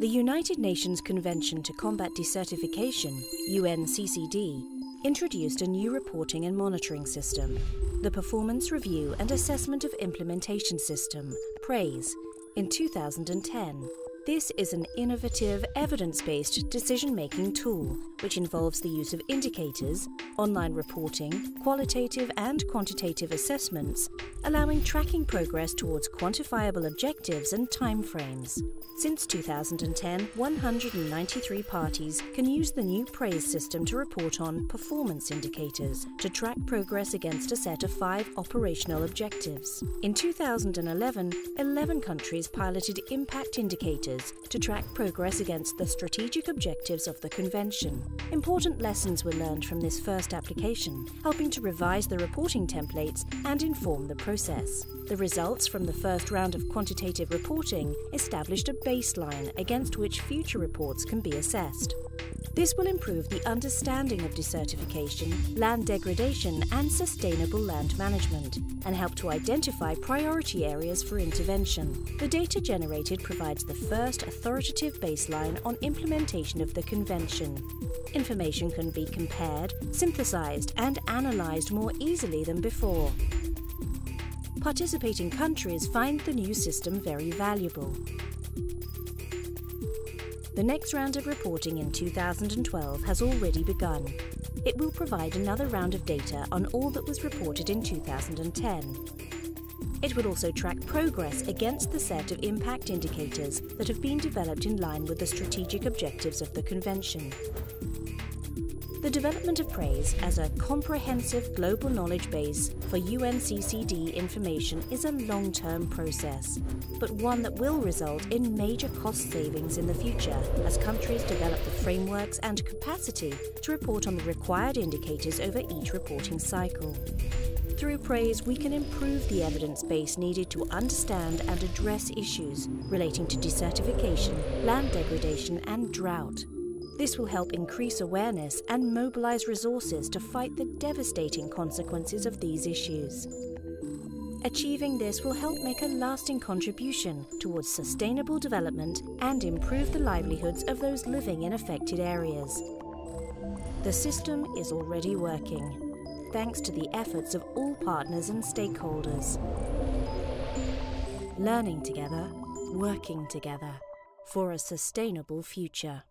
The United Nations Convention to Combat Desertification, UNCCD, introduced a new reporting and monitoring system, the Performance Review and Assessment of Implementation System, PRAIS, in 2010. This is an innovative, evidence based decision making tool which involves the use of indicators, online reporting, qualitative and quantitative assessments, allowing tracking progress towards quantifiable objectives and timeframes. Since 2010, 193 parties can use the new PRAIS system to report on performance indicators to track progress against a set of five operational objectives. In 2011, 11 countries piloted impact indicators to track progress against the strategic objectives of the Convention. Important lessons were learned from this first application, helping to revise the reporting templates and inform the process. The results from the first round of quantitative reporting established a baseline against which future reports can be assessed. This will improve the understanding of desertification, land degradation, and sustainable land management, and help to identify priority areas for intervention. The data generated provides the first authoritative baseline on implementation of the Convention. Information can be compared, synthesized, and analyzed more easily than before. Participating countries find the new system very valuable. The next round of reporting in 2012 has already begun. It will provide another round of data on all that was reported in 2010. It will also track progress against the set of impact indicators that have been developed in line with the strategic objectives of the Convention. The development of PRAIS as a comprehensive global knowledge base for UNCCD information is a long term process, but one that will result in major cost savings in the future as countries develop the frameworks and capacity to report on the required indicators over each reporting cycle. Through PRAIS, we can improve the evidence base needed to understand and address issues relating to desertification, land degradation, and drought. This will help increase awareness and mobilize resources to fight the devastating consequences of these issues. Achieving this will help make a lasting contribution towards sustainable development and improve the livelihoods of those living in affected areas. The system is already working, thanks to the efforts of all partners and stakeholders. Learning together, working together for a sustainable future.